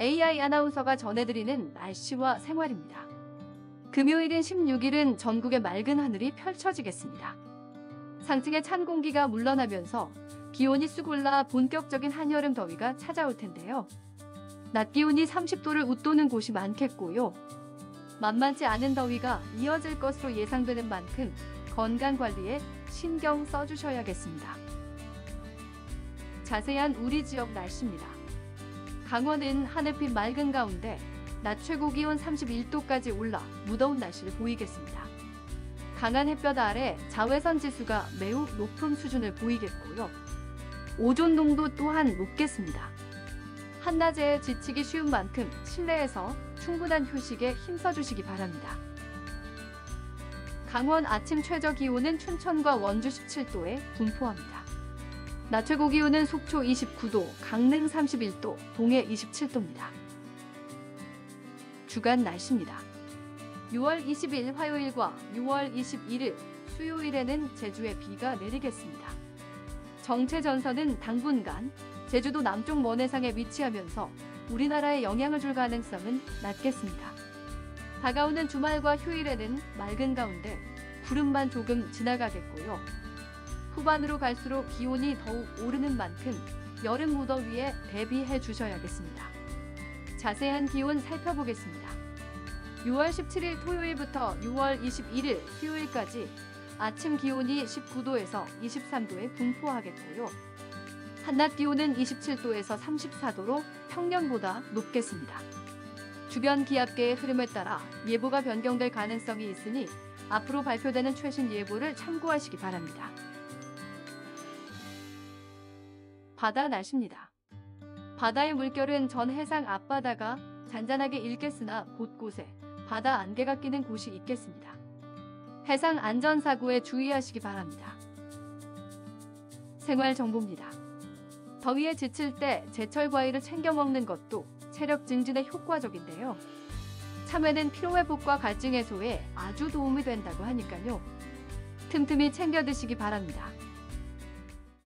AI 아나운서가 전해드리는 날씨와 생활입니다. 금요일인 16일은 전국의 맑은 하늘이 펼쳐지겠습니다. 상층의 찬 공기가 물러나면서 기온이 쑥 올라 본격적인 한여름 더위가 찾아올 텐데요. 낮 기온이 30도를 웃도는 곳이 많겠고요. 만만치 않은 더위가 이어질 것으로 예상되는 만큼 건강 관리에 신경 써주셔야겠습니다. 자세한 우리 지역 날씨입니다. 강원은 하늘빛 맑은 가운데 낮 최고 기온 31도까지 올라 무더운 날씨를 보이겠습니다. 강한 햇볕 아래 자외선 지수가 매우 높은 수준을 보이겠고요. 오존 농도 또한 높겠습니다. 한낮에 지치기 쉬운 만큼 실내에서 충분한 휴식에 힘써주시기 바랍니다. 강원 아침 최저 기온은 춘천과 원주 17도에 분포합니다. 낮 최고 기온은 속초 29도, 강릉 31도, 동해 27도입니다. 주간 날씨입니다. 6월 20일 화요일과 6월 21일 수요일에는 제주에 비가 내리겠습니다. 정체 전선은 당분간 제주도 남쪽 먼해상에 위치하면서 우리나라에 영향을 줄 가능성은 낮겠습니다. 다가오는 주말과 휴일에는 맑은 가운데 구름만 조금 지나가겠고요. 후반으로 갈수록 기온이 더욱 오르는 만큼 여름 무더위에 대비해 주셔야겠습니다. 자세한 기온 살펴보겠습니다. 6월 17일 토요일부터 6월 21일 수요일까지 아침 기온이 19도에서 23도에 분포하겠고요. 한낮 기온은 27도에서 34도로 평년보다 높겠습니다. 주변 기압계의 흐름에 따라 예보가 변경될 가능성이 있으니 앞으로 발표되는 최신 예보를 참고하시기 바랍니다. 바다 날씨입니다. 바다의 물결은 전 해상 앞바다가 잔잔하게 일겠으나 곳곳에 바다 안개가 끼는 곳이 있겠습니다. 해상 안전사고에 주의하시기 바랍니다. 생활 정보입니다. 더위에 지칠 때 제철 과일을 챙겨 먹는 것도 체력 증진에 효과적인데요. 참외는 피로회복과 갈증 해소에 아주 도움이 된다고 하니까요. 틈틈이 챙겨 드시기 바랍니다.